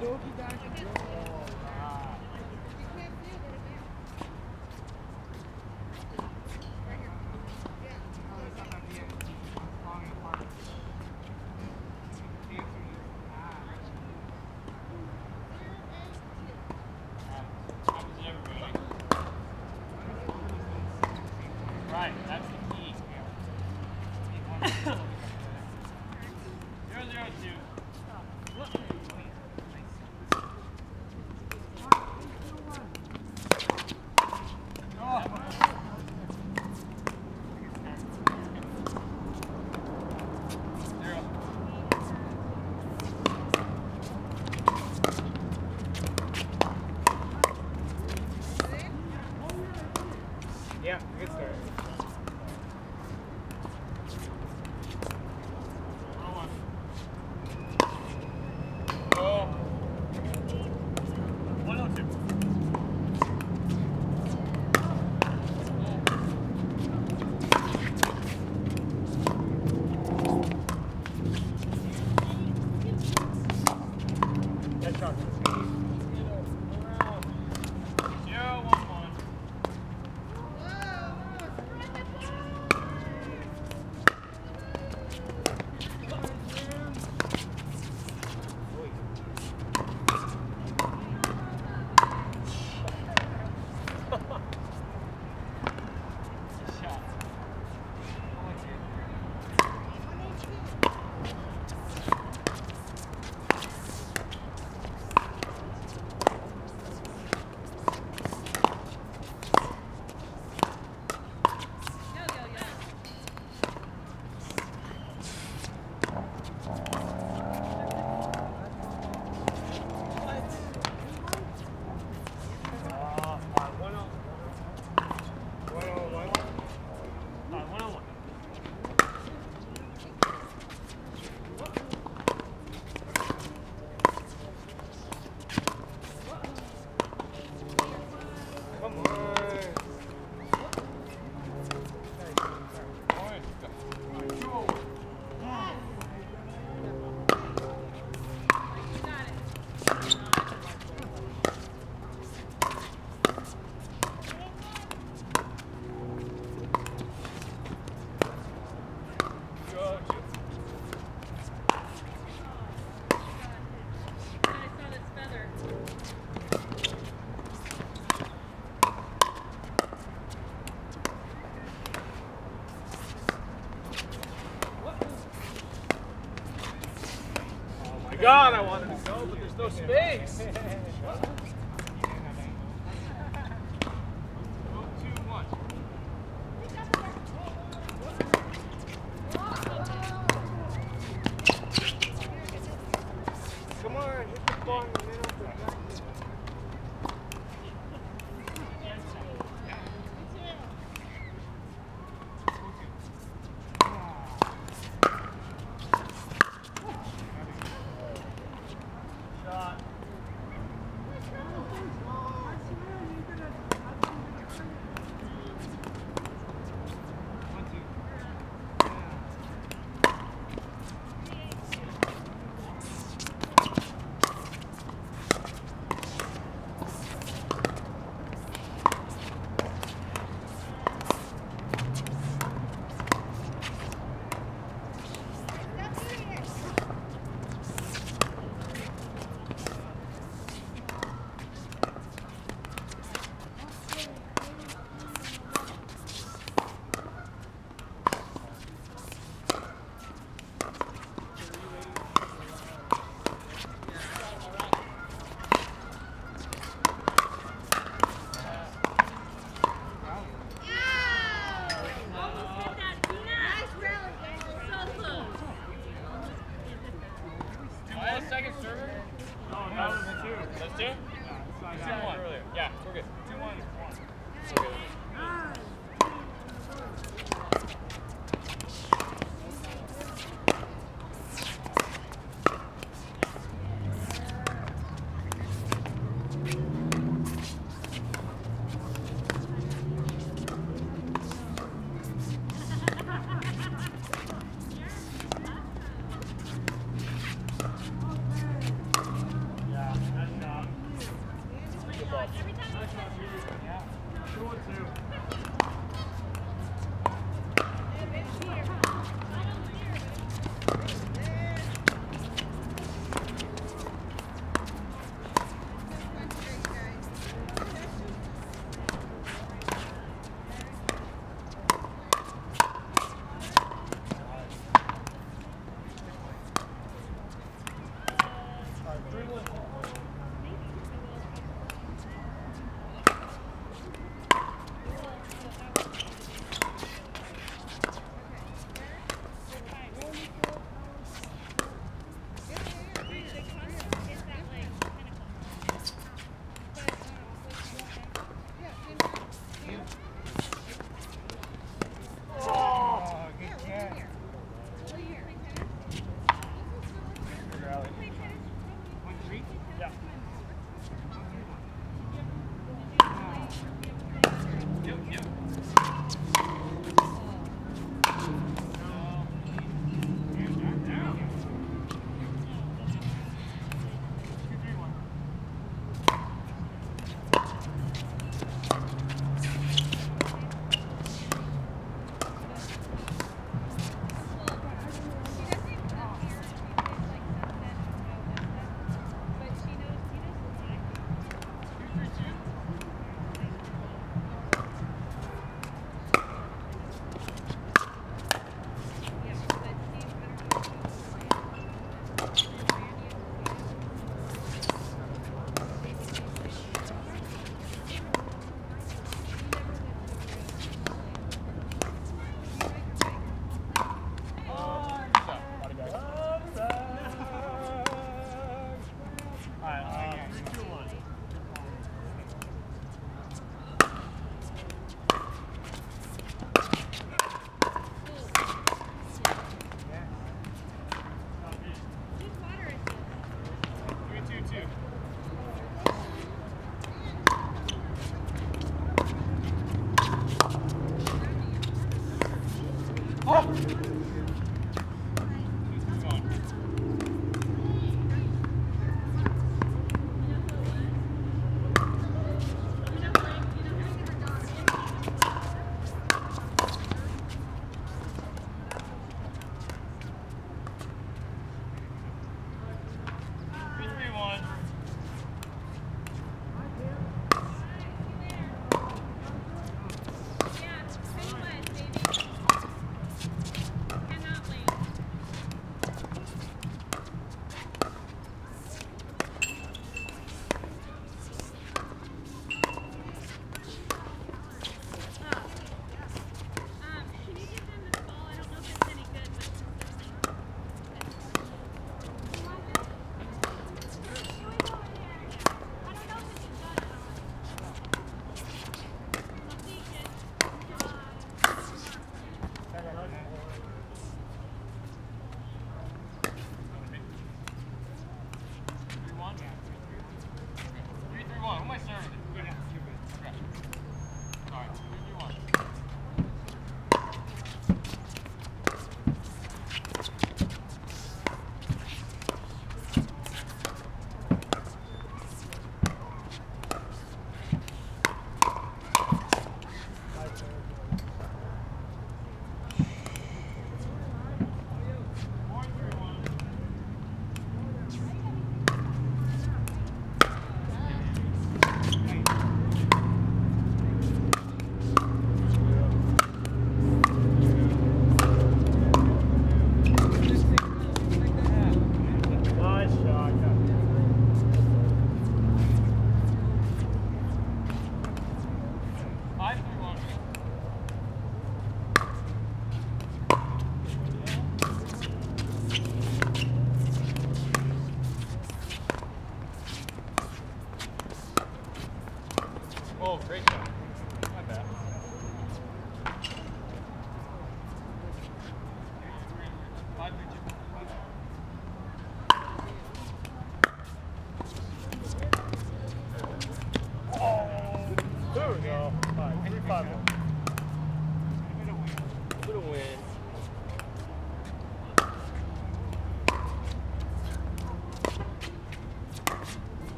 Doki Doki Doki Fechado. two? Yeah, it's not earlier. Yeah, we're good. Two one. Okay.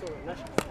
是。